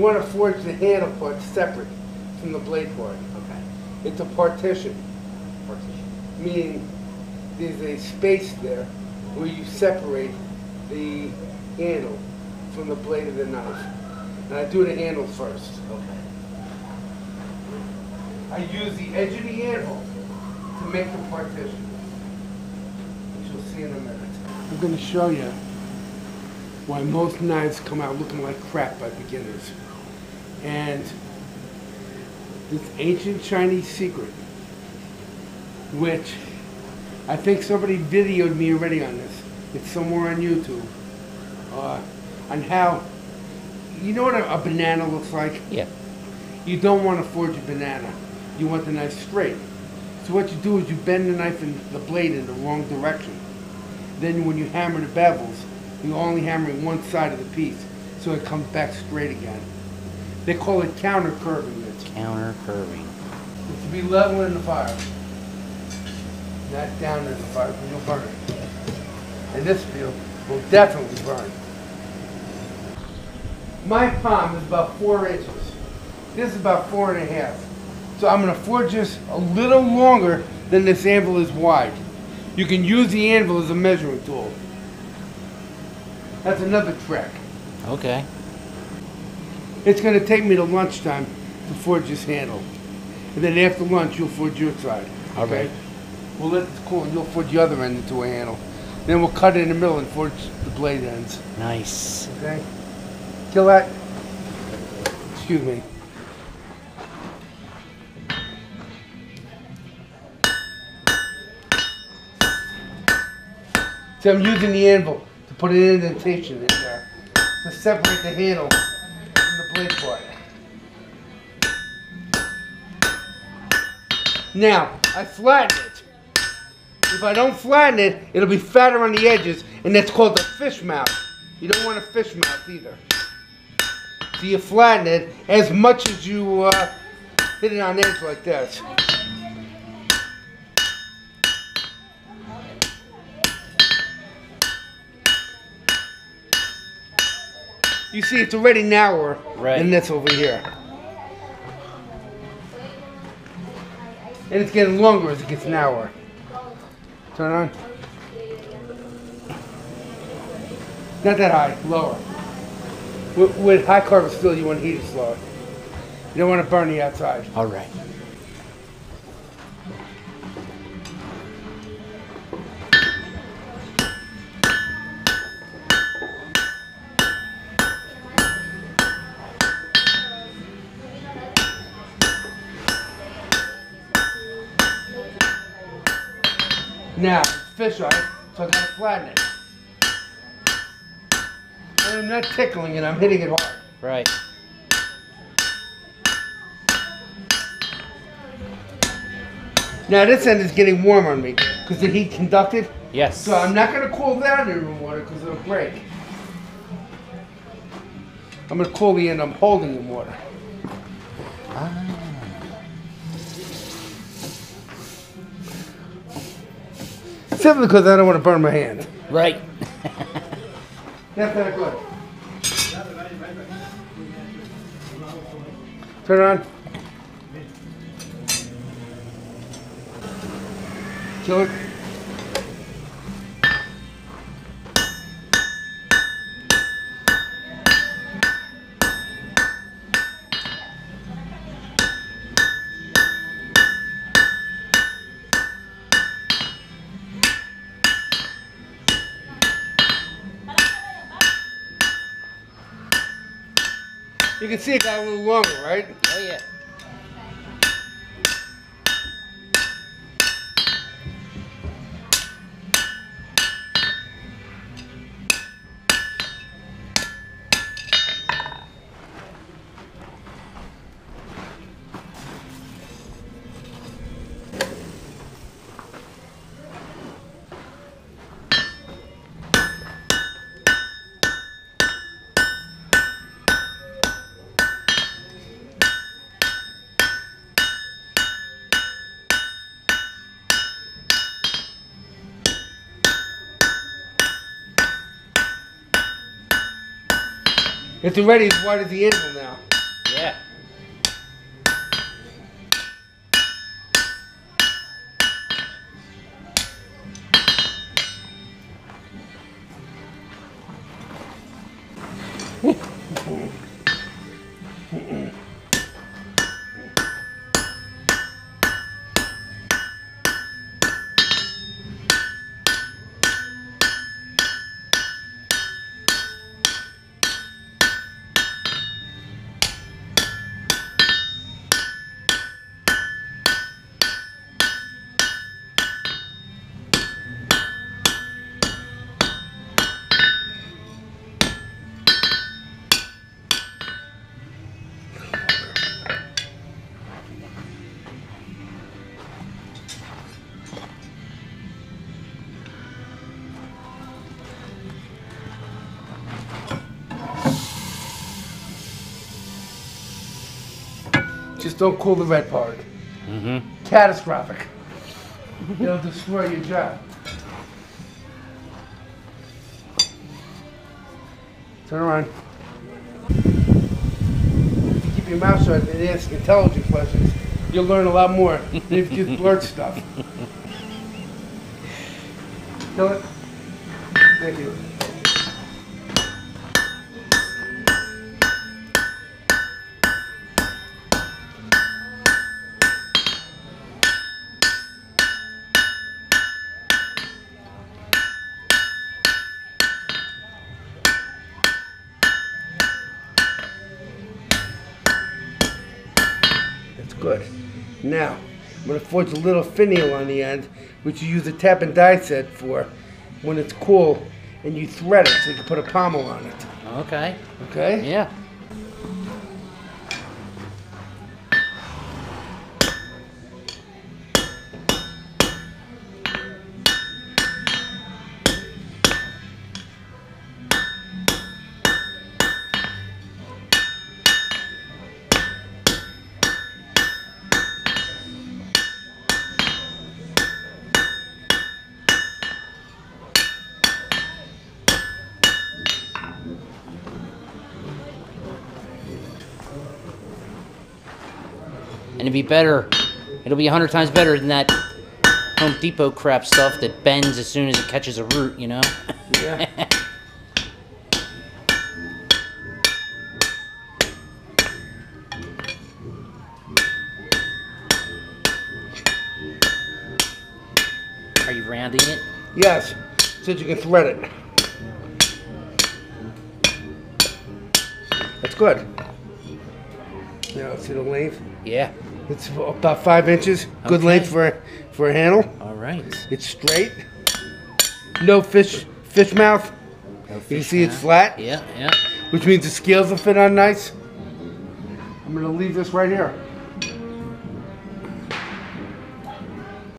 want to forge the handle part separate from the blade part. Okay. It's a partition, Partition. meaning there's a space there where you separate the handle from the blade of the knife. And I do the handle first. Okay. I use the edge of the handle to make the partition, which you'll see in a minute. I'm going to show you why most knives come out looking like crap by beginners. And this ancient Chinese secret, which I think somebody videoed me already on this. It's somewhere on YouTube. Uh, on how, you know what a, a banana looks like? Yeah. You don't want to forge a banana. You want the knife straight. So what you do is you bend the knife and the blade in the wrong direction. Then when you hammer the bevels, you're only hammering one side of the piece, so it comes back straight again. They call it counter curving. It's Counter curving. it's to be level in the fire, not down in the fire, because you'll burn it. And this field will definitely burn. My palm is about four inches. This is about four and a half. So I'm gonna forge this a little longer than this anvil is wide. You can use the anvil as a measuring tool. That's another trick. Okay. It's gonna take me to lunchtime to forge this handle. And then after lunch, you'll forge your side. All okay? right. We'll let this cool and you'll forge the other end into a handle. Then we'll cut it in the middle and forge the blade ends. Nice. Okay? Kill that. Excuse me. So I'm using the anvil to put an indentation in there to separate the handle part. Now, I flatten it. If I don't flatten it, it'll be fatter on the edges, and that's called a fish mouth. You don't want a fish mouth either. So you flatten it as much as you uh, hit it on edge like this. You see, it's already narrower Right. than this over here. And it's getting longer as it gets narrower. Turn on. Not that high, lower. With, with high carbon steel, you want to heat it slower. You don't want to burn the outside. All right. Now, fisheye, so I gotta flatten it. And I'm not tickling it, I'm hitting it hard. Right. Now this end is getting warm on me because the heat conducted. Yes. So I'm not gonna cool down the room water because it'll break. I'm gonna cool the end I'm holding in water. Simply because I don't want to burn my hand. Right. That's not good. Turn it on. Kill it. You can see it got a little longer, right? Oh yeah. It's already as wide as the anvil now. Yeah. Don't cool the red part. Mm-hmm. Catastrophic. It'll destroy your job. Turn around. If you keep your mouth shut and ask intelligent questions, you'll learn a lot more than if you just blurt stuff. Kill it. Thank you. That's good. Now, I'm going to forge a little finial on the end, which you use a tap and die set for when it's cool, and you thread it so you can put a pommel on it. Okay. Okay? Yeah. And it'd be better. It'll be a hundred times better than that Home Depot crap stuff that bends as soon as it catches a root. You know. Yeah. Are you rounding it? yes, so you can thread it. That's good. Now, see the length? Yeah. It's about five inches. Good Okay. length for for a handle. All right. It's straight. No fish fish mouth, No You fish see it's flat? Yeah. Yeah. which means the scales will fit on nice. I'm gonna leave this right here.